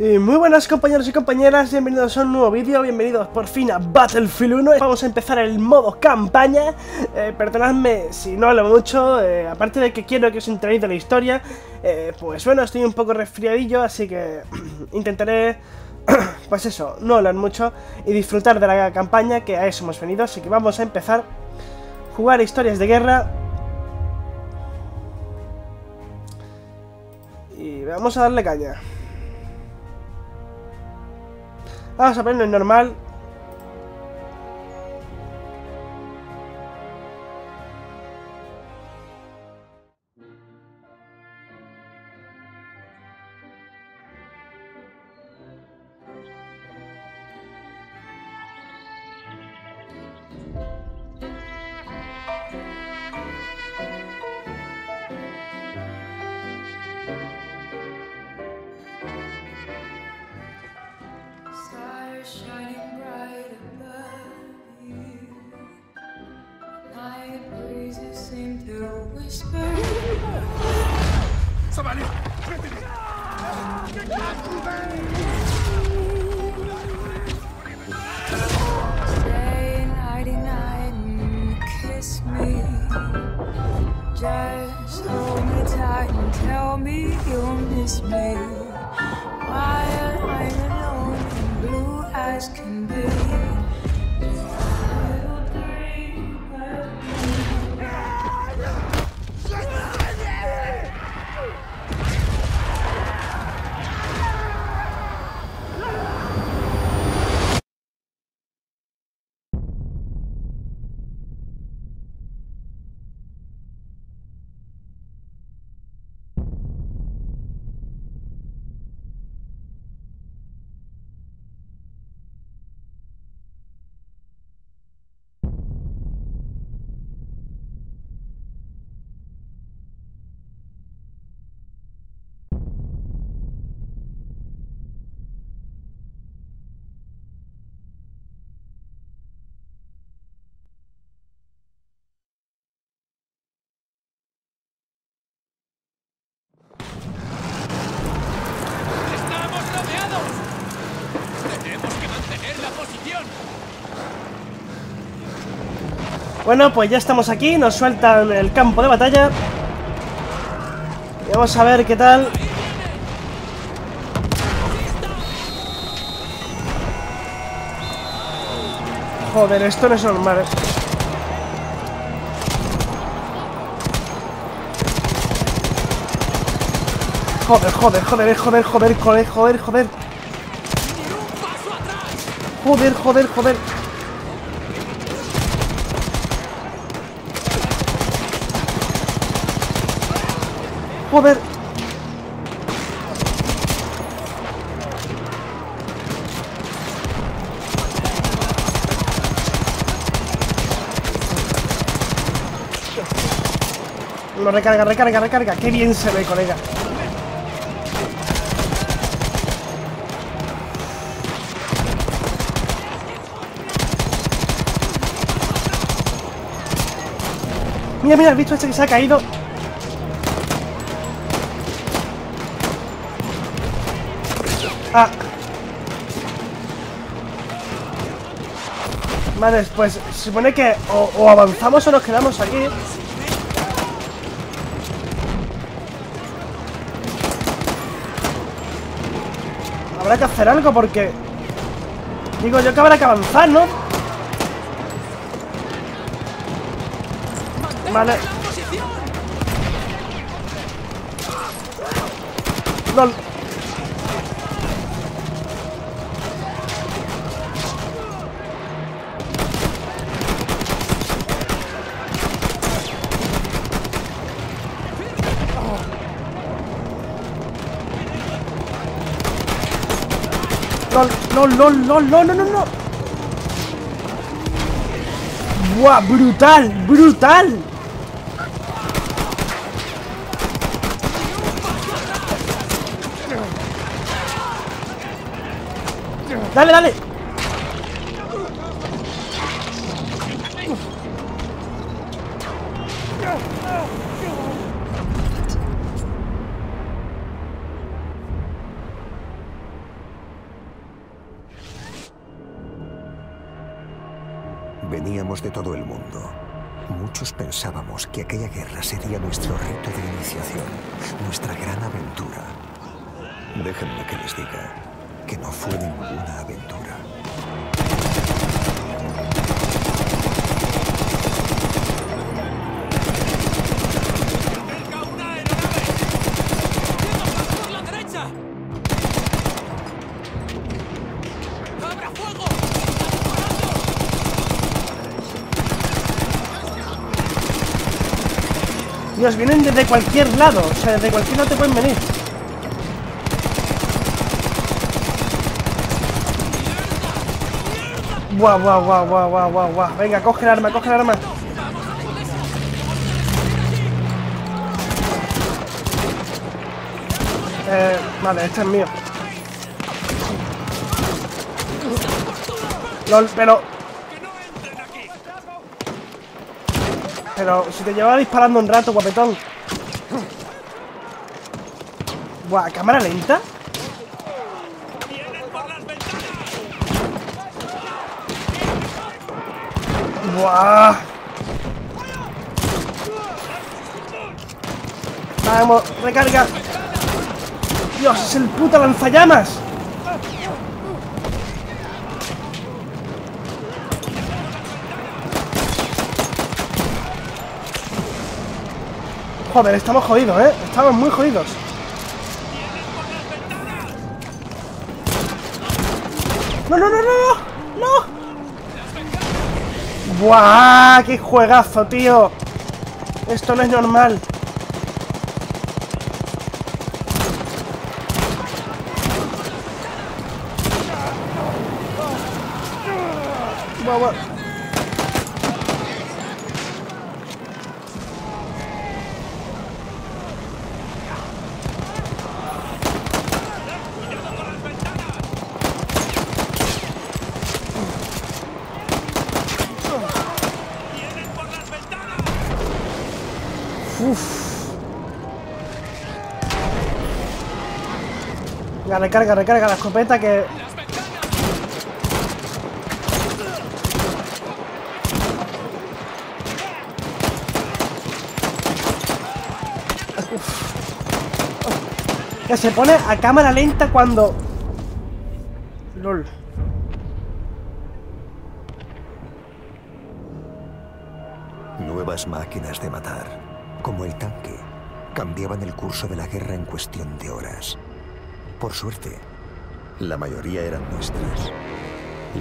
Y muy buenas compañeros y compañeras, bienvenidos a un nuevo vídeo, bienvenidos por fin a Battlefield 1 Vamos a empezar el modo campaña, eh, perdonadme si no hablo mucho, eh, aparte de que quiero que os enteréis de la historia eh, Pues bueno, estoy un poco resfriadillo, así que intentaré, pues eso, no hablar mucho y disfrutar de la campaña que a eso hemos venido. Así que vamos a empezar, jugar historias de guerra. Y vamos a darle caña Vamos a ponerlo en normal. Stay nighty night and kiss me. Just hold me tight and tell me you'll miss me. Bueno, pues ya estamos aquí, nos sueltan el campo de batalla. Y vamos a ver qué tal. Joder, esto no es normal. Joder, joder, joder, joder, joder, joder, joder, joder. Joder, joder, joder. Joder. No, recarga, recarga, recarga. Qué bien se ve, colega. Mira, mira, el bicho este que se ha caído. Ah. Vale, pues se supone que o, o avanzamos o nos quedamos aquí. Habrá que hacer algo porque... Digo yo que habrá que avanzar, ¿no? Vale. No, no, no, no, no, no, no. ¡Buah! ¡Brutal! ¡Brutal! Dale, dale. De todo el mundo. Muchos pensábamos que aquella guerra sería nuestro rito de iniciación, nuestra gran aventura. Déjenme que les diga que no fue ninguna aventura. Dios, vienen desde cualquier lado. O sea, desde cualquier lado te pueden venir. Buah, buah, buah, buah, buah, buah, buah. Venga, coge el arma, coge el arma. Eh, vale, este es mío. LOL, pero... Pero si te llevaba disparando un rato, guapetón. Buah, cámara lenta. Buah. Vamos, recarga. Dios, es el puto lanzallamas. Joder, estamos jodidos, ¿eh? Estamos muy jodidos. No, no, no, no, no. No. ¡Buah! ¡Qué juegazo, tío! Esto no es normal. Buah, buah. Venga, recarga, recarga la escopeta que... Que se pone a cámara lenta cuando... LOL. Nuevas máquinas de matar, como el tanque, cambiaban el curso de la guerra en cuestión de horas. Por suerte, la mayoría eran nuestras.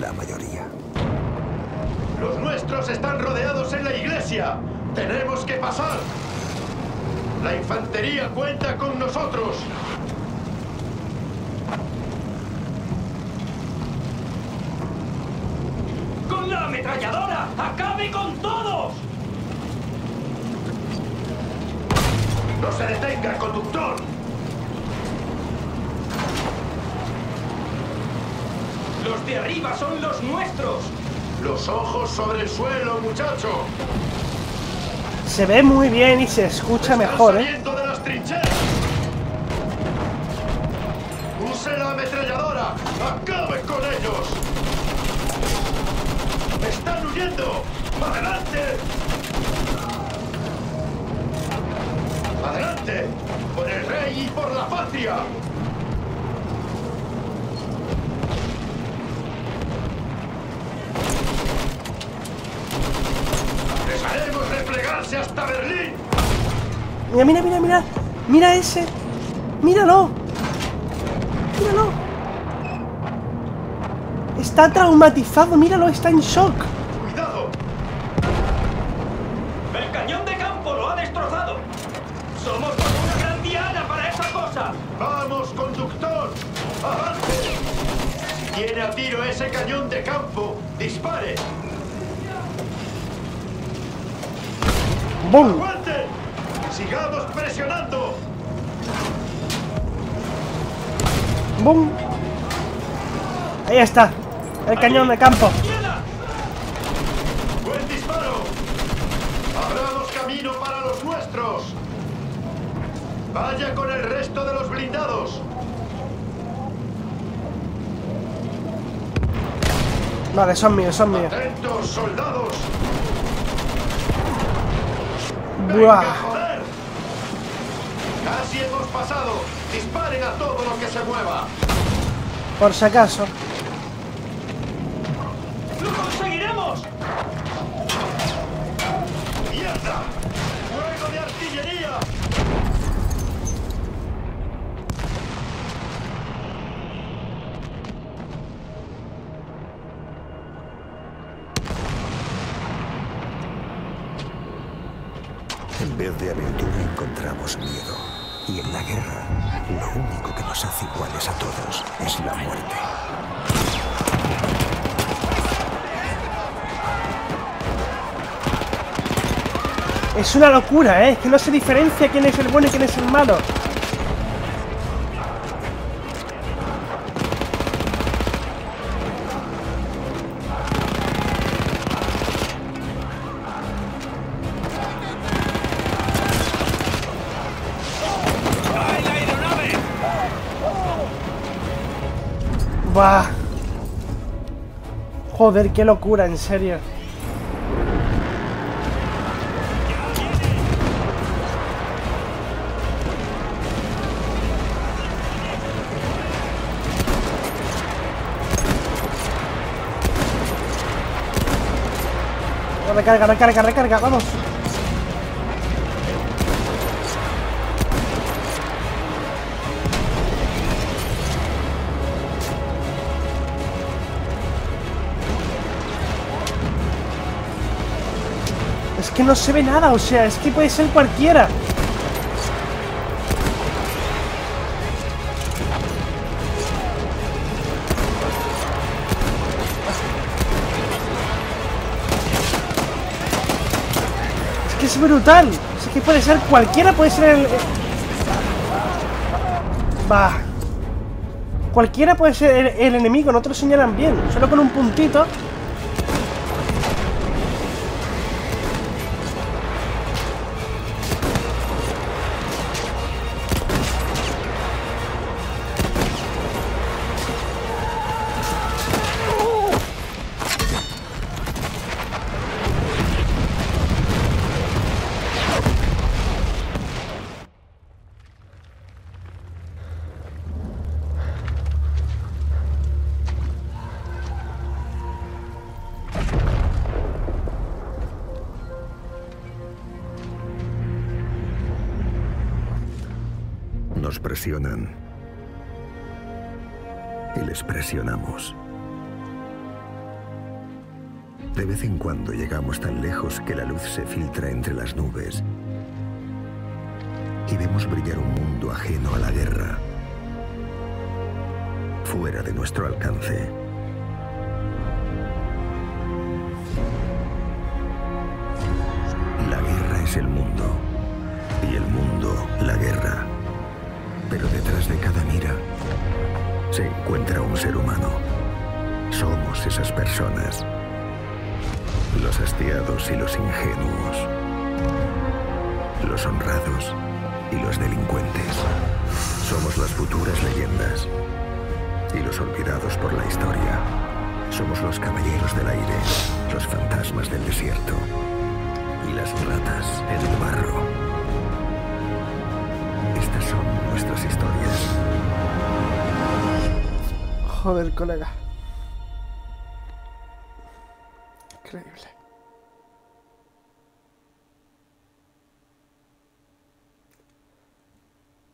La mayoría. Los nuestros están rodeados en la iglesia. Tenemos que pasar. La infantería cuenta con nosotros. ¡Con la ametralladora! ¡Acabe con todos! ¡No se detenga, conductor! ¡Los de arriba son los nuestros! Los ojos sobre el suelo, muchacho. Se ve muy bien y se escucha mejor, ¿eh? de las trincheras! ¡Use la ametralladora! ¡Acabe con ellos! ¡Están huyendo! ¡Adelante! ¡Adelante! ¡Por el rey y por la patria! ¡Les haremos hasta Berlín! Mira, mira, mira, mira. Mira ese. Míralo. Míralo. Está traumatizado, míralo, está en shock. ¡Cuidado! ¡El cañón de campo lo ha destrozado! ¡Somos como una gran diana para esa cosa! ¡Vamos, conductor! ¡Avance! Si tiene a tiro ese cañón de campo, dispare. ¡Bum! ¡Sigamos presionando! ¡Bum! Ahí está. El cañón de campo. ¡Buen disparo! ¡Abramos camino para los nuestros! ¡Vaya con el resto de los blindados! Vale, son míos, son míos. ¡Atentos, soldados! ¡Casi hemos pasado! ¡Disparen a todo lo que se mueva! Por si acaso. ¡Lo conseguiremos! ¡Mierda! ¡Fuego de artillería! Vez de aventura encontramos miedo. Y en la guerra, lo único que nos hace iguales a todos es la muerte. Es una locura, ¿eh? Que no se diferencia quién es el bueno y quién es el malo. Buah. Joder, qué locura, en serio. Recarga, recarga, recarga, vamos. Que no se ve nada, o sea, es que puede ser cualquiera. Es que es brutal. Es que puede ser cualquiera, puede ser el... Va. Cualquiera puede ser el enemigo, no te lo señalan bien. Solo con un puntito. Presionan. Y les presionamos. De vez en cuando llegamos tan lejos que la luz se filtra entre las nubes y vemos brillar un mundo ajeno a la guerra, fuera de nuestro alcance. La guerra es el mundo y el mundo la guerra. Pero detrás de cada mira se encuentra un ser humano. Somos esas personas. Los hastiados y los ingenuos. Los honrados y los delincuentes. Somos las futuras leyendas y los olvidados por la historia. Somos los caballeros del aire, los fantasmas del desierto y las ratas en el barro. Joder, colega. Increíble.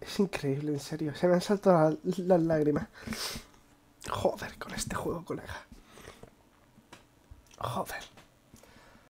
Es increíble, en serio. Se me han saltado la- las lágrimas. Joder, con este juego, colega. Joder.